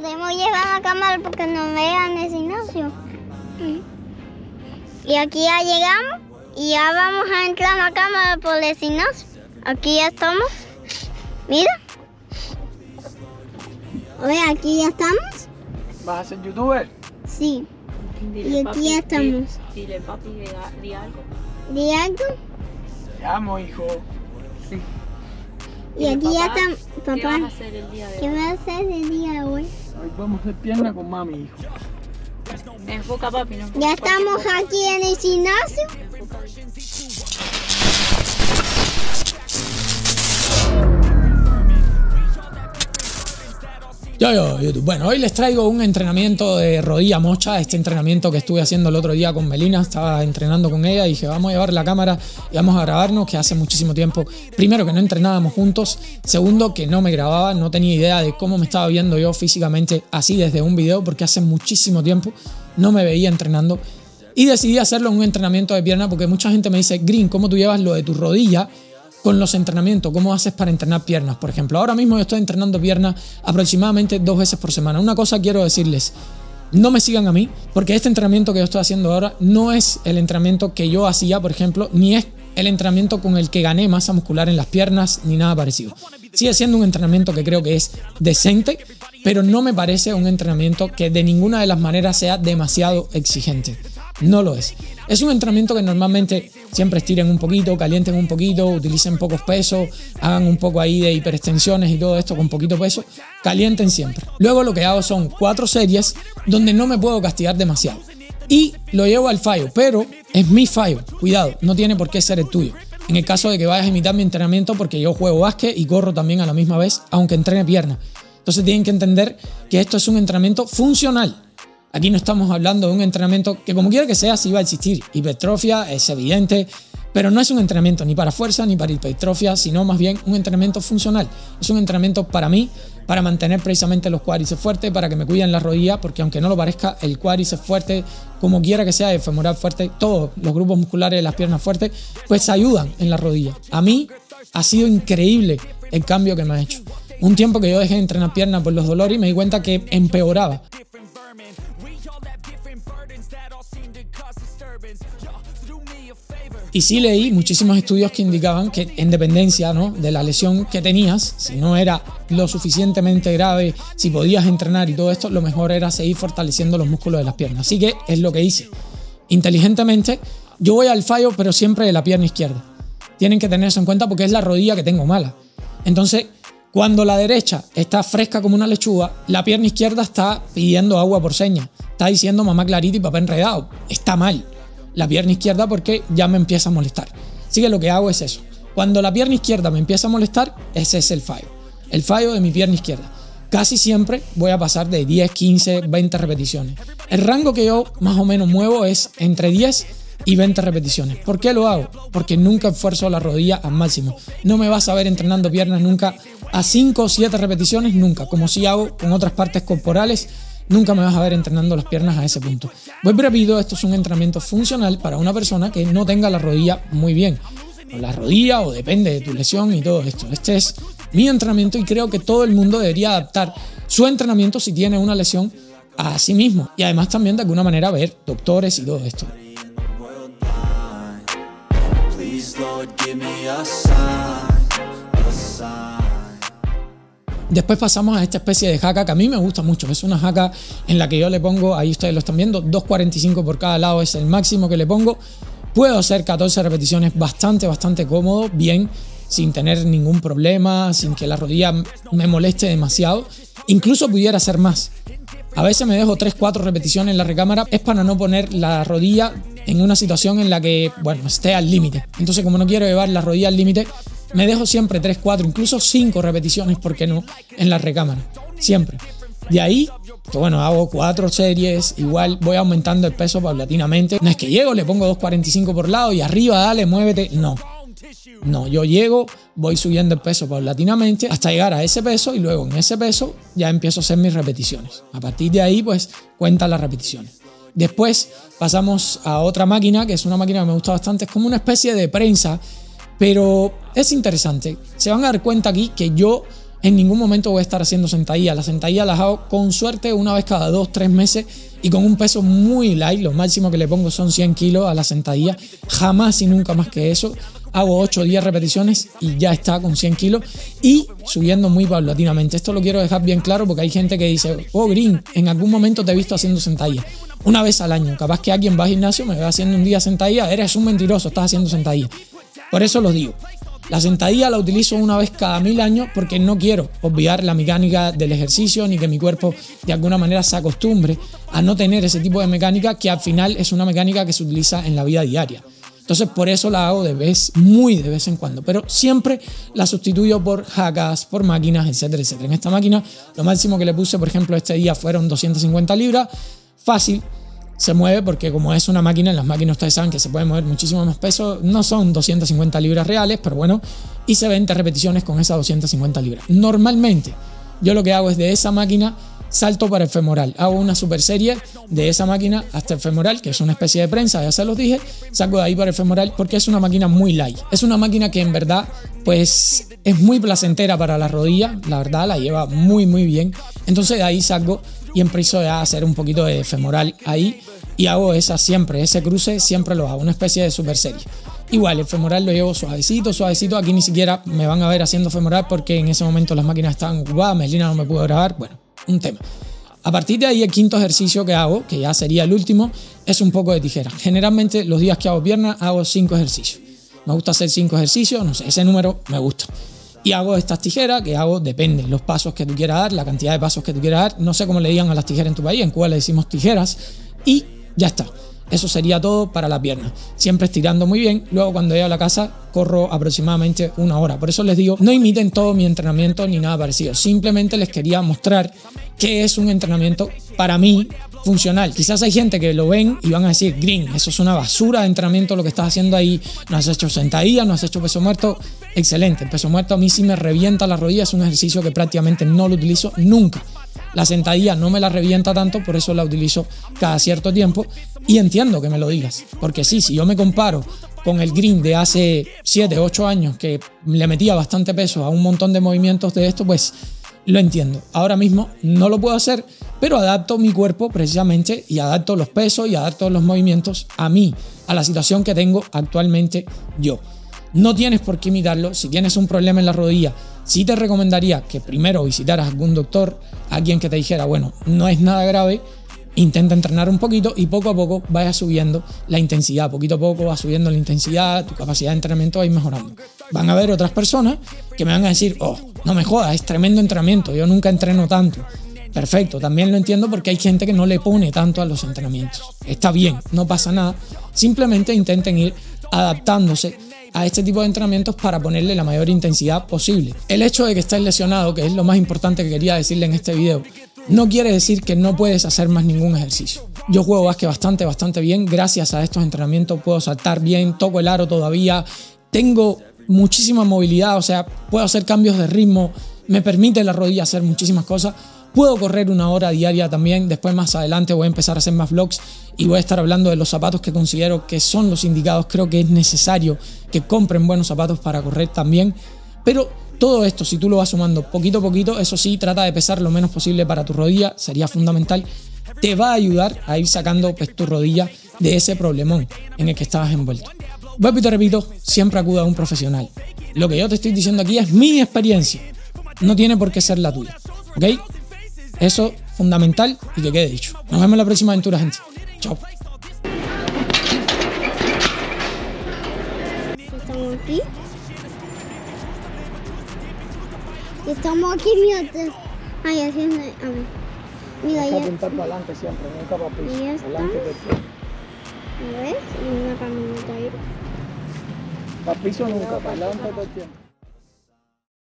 Podemos llevar la cámara porque nos vean el gimnasio. Y aquí ya llegamos y ya vamos a entrar a la cámara por el gimnasio. Aquí ya estamos. Mira. Oye, aquí ya estamos. ¿Vas a ser youtuber? Sí. Dile, Y aquí papi, ya estamos. di- Dile, papi, diga- di algo. ¿De algo? Te amo, hijo. Sí. Y aquí ya papá, estamos. ¿Qué vas a Papá, hacer el día de ¿qué hoy? va a hacer el día de hoy? Hoy vamos a hacer pierna con mami, hijo. Enfoca, papi, no. Ya estamos aquí en el gimnasio. Bueno, hoy les traigo un entrenamiento de rodilla mocha, este entrenamiento que estuve haciendo el otro día con Melina, estaba entrenando con ella y dije, vamos a llevar la cámara y vamos a grabarnos, que hace muchísimo tiempo, primero que no entrenábamos juntos, segundo que no me grababa, no tenía idea de cómo me estaba viendo yo físicamente así desde un video, porque hace muchísimo tiempo no me veía entrenando y decidí hacerlo en un entrenamiento de pierna porque mucha gente me dice, Green, ¿cómo tú llevas lo de tu rodilla? Con los entrenamientos, cómo haces para entrenar piernas, por ejemplo. Ahora mismo yo estoy entrenando piernas aproximadamente dos veces por semana. Una cosa quiero decirles, no me sigan a mí, porque este entrenamiento que yo estoy haciendo ahora no es el entrenamiento que yo hacía, por ejemplo, ni es el entrenamiento con el que gané masa muscular en las piernas, ni nada parecido. Sigue siendo un entrenamiento que creo que es decente, pero no me parece un entrenamiento que de ninguna de las maneras sea demasiado exigente. No lo es. Es un entrenamiento que normalmente siempre estiren un poquito, calienten un poquito, utilicen pocos pesos, hagan un poco ahí de hiperextensiones y todo esto con poquito peso, calienten siempre. Luego lo que hago son cuatro series donde no me puedo castigar demasiado. Y lo llevo al fallo, pero es mi fallo. Cuidado, no tiene por qué ser el tuyo. En el caso de que vayas a imitar mi entrenamiento, porque yo juego básquet y corro también a la misma vez, aunque entrene pierna. Entonces tienen que entender que esto es un entrenamiento funcional. Aquí no estamos hablando de un entrenamiento que como quiera que sea, sí va a existir. Hipertrofia es evidente, pero no es un entrenamiento ni para fuerza ni para hipertrofia, sino más bien un entrenamiento funcional. Es un entrenamiento para mí, para mantener precisamente los cuádriceps fuertes, para que me cuiden las rodillas, porque aunque no lo parezca, el cuádriceps fuerte, como quiera que sea, el femoral fuerte, todos los grupos musculares de las piernas fuertes, pues ayudan en la rodilla. A mí ha sido increíble el cambio que me ha hecho. Un tiempo que yo dejé de entrenar piernas por los dolores y me di cuenta que empeoraba. Y sí leí muchísimos estudios que indicaban que en dependencia ¿no? de la lesión que tenías, si no era lo suficientemente grave, si podías entrenar y todo esto, lo mejor era seguir fortaleciendo los músculos de las piernas. Así que es lo que hice. Inteligentemente, yo voy al fallo, pero siempre de la pierna izquierda. Tienen que tener eso en cuenta porque es la rodilla que tengo mala. Entonces, cuando la derecha está fresca como una lechuga, la pierna izquierda está pidiendo agua por seña. Está diciendo mamá clarita y papá enredado. Está mal la pierna izquierda porque ya me empieza a molestar. Así que lo que hago es eso. Cuando la pierna izquierda me empieza a molestar, ese es el fallo. El fallo de mi pierna izquierda. Casi siempre voy a pasar de 10, 15, 20 repeticiones. El rango que yo más o menos muevo es entre 10 y 20 repeticiones. ¿Por qué lo hago? Porque nunca esfuerzo la rodilla al máximo. No me vas a ver entrenando piernas nunca a 5 o 7 repeticiones, nunca. Como si hago con otras partes corporales nunca me vas a ver entrenando las piernas a ese punto. Voy rápido, esto es un entrenamiento funcional para una persona que no tenga la rodilla muy bien. O la rodilla o depende de tu lesión y todo esto. Este es mi entrenamiento y creo que todo el mundo debería adaptar su entrenamiento si tiene una lesión a sí mismo. Y además también de alguna manera ver doctores y todo esto. Lord, give me a sign, a sign. Después pasamos a esta especie de jaca que a mí me gusta mucho. Es una jaca en la que yo le pongo, ahí ustedes lo están viendo, 2.45 por cada lado es el máximo que le pongo. Puedo hacer 14 repeticiones bastante, bastante cómodo, bien, sin tener ningún problema, sin que la rodilla me moleste demasiado. Incluso pudiera hacer más. A veces me dejo 3-4 repeticiones en la recámara, es para no poner la rodilla en una situación en la que, bueno, esté al límite. Entonces, como no quiero llevar la rodilla al límite, me dejo siempre 3, 4, incluso 5 repeticiones, ¿por qué no? En la recámara. Siempre. De ahí, que bueno, hago 4 series, igual voy aumentando el peso paulatinamente. No es que llego, le pongo 2.45 por lado y arriba, dale, muévete. No. No, yo llego, voy subiendo el peso paulatinamente hasta llegar a ese peso y luego en ese peso ya empiezo a hacer mis repeticiones. A partir de ahí, pues cuentan las repeticiones. Después pasamos a otra máquina, que es una máquina que me gusta bastante, es como una especie de prensa, pero es interesante. Se van a dar cuenta aquí que yo en ningún momento voy a estar haciendo sentadillas. Las sentadillas las hago con suerte una vez cada dos, tres meses y con un peso muy light. Lo máximo que le pongo son 100 kilos a la sentadilla. Jamás y nunca más que eso. Hago 8 o 10 repeticiones y ya está con 100 kilos y subiendo muy paulatinamente. Esto lo quiero dejar bien claro porque hay gente que dice, oh Green, en algún momento te he visto haciendo sentadillas. Una vez al año. Capaz que alguien va al gimnasio, me ve haciendo un día sentadilla. Eres un mentiroso, estás haciendo sentadilla. Por eso lo digo. La sentadilla la utilizo una vez cada mil años porque no quiero obviar la mecánica del ejercicio ni que mi cuerpo de alguna manera se acostumbre a no tener ese tipo de mecánica que al final es una mecánica que se utiliza en la vida diaria. Entonces por eso la hago de vez, muy de vez en cuando, pero siempre la sustituyo por jacas, por máquinas, etcétera, etcétera. En esta máquina lo máximo que le puse, por ejemplo, este día fueron 250 libras, fácil, se mueve porque como es una máquina, en las máquinas ustedes saben que se puede mover muchísimo más peso, no son 250 libras reales, pero bueno, y se 20 repeticiones con esas 250 libras. Normalmente yo lo que hago es de esa máquina salto para el femoral, hago una super serie de esa máquina hasta el femoral, que es una especie de prensa, ya se los dije, saco de ahí para el femoral porque es una máquina muy light, es una máquina que en verdad pues es muy placentera para la rodilla, la verdad la lleva muy muy bien, entonces de ahí salgo y empiezo a hacer un poquito de femoral ahí y hago esa siempre, ese cruce siempre lo hago, una especie de super serie. Igual, el femoral lo llevo suavecito, suavecito. Aquí ni siquiera me van a ver haciendo femoral porque en ese momento las máquinas estaban ocupadas. Melina no me pudo grabar. Bueno, un tema. A partir de ahí, el quinto ejercicio que hago, que ya sería el último, es un poco de tijera. Generalmente, los días que hago piernas, hago cinco ejercicios. Me gusta hacer cinco ejercicios, no sé, ese número me gusta y hago estas tijeras que hago, depende, los pasos que tú quieras dar, la cantidad de pasos que tú quieras dar, no sé cómo le digan a las tijeras en tu país, en Cuba le decimos tijeras y ya está. Eso sería todo para la pierna. Siempre estirando muy bien. Luego cuando llego a la casa corro aproximadamente una hora. Por eso les digo, no imiten todo mi entrenamiento ni nada parecido. Simplemente les quería mostrar qué es un entrenamiento para mí funcional. Quizás hay gente que lo ven y van a decir, Green, eso es una basura de entrenamiento lo que estás haciendo ahí. No has hecho sentadilla, no has hecho peso muerto. Excelente. El peso muerto a mí sí me revienta la rodilla. Es un ejercicio que prácticamente no lo utilizo nunca. La sentadilla no me la revienta tanto, por eso la utilizo cada cierto tiempo. Y entiendo que me lo digas. Porque sí, si yo me comparo con el green de hace 7, 8 años, que le metía bastante peso a un montón de movimientos de esto, pues lo entiendo. Ahora mismo no lo puedo hacer, pero adapto mi cuerpo precisamente y adapto los pesos y adapto los movimientos a mí, a la situación que tengo actualmente yo. No tienes por qué imitarlo. Si tienes un problema en la rodilla, sí te recomendaría que primero visitaras a algún doctor, alguien que te dijera, bueno, no es nada grave, intenta entrenar un poquito y poco a poco vayas subiendo la intensidad. Poquito a poco vas subiendo la intensidad, tu capacidad de entrenamiento va a ir mejorando. Van a haber otras personas que me van a decir, oh, no me jodas, es tremendo entrenamiento, yo nunca entreno tanto. Perfecto, también lo entiendo porque hay gente que no le pone tanto a los entrenamientos. Está bien, no pasa nada. Simplemente intenten ir adaptándose a este tipo de entrenamientos para ponerle la mayor intensidad posible. El hecho de que estés lesionado, que es lo más importante que quería decirle en este video, no quiere decir que no puedes hacer más ningún ejercicio. Yo juego básquet bastante, bastante bien. Gracias a estos entrenamientos puedo saltar bien, toco el aro todavía. Tengo muchísima movilidad, o sea, puedo hacer cambios de ritmo. Me permite la rodilla hacer muchísimas cosas. Puedo correr una hora diaria también. Después más adelante voy a empezar a hacer más vlogs y voy a estar hablando de los zapatos que considero que son los indicados. Creo que es necesario que compren buenos zapatos para correr también. Pero todo esto, si tú lo vas sumando poquito a poquito, eso sí, trata de pesar lo menos posible para tu rodilla, sería fundamental. Te va a ayudar a ir sacando pues, tu rodilla de ese problemón en el que estabas envuelto. Vuelvo y te repito, siempre acuda a un profesional. Lo que yo te estoy diciendo aquí es mi experiencia. No tiene por qué ser la tuya. ¿Ok? Eso fundamental y que quede dicho. Nos vemos en la próxima aventura, gente. Chao. Estamos aquí. Estamos aquí, mira. Ay, haciendo. A ver. Mira, ya. apuntar para adelante siempre, nunca para Y está. Adelante del piso. ¿Ves? Y una caminata ahí. Para piso nunca, para adelante todo el tiempo.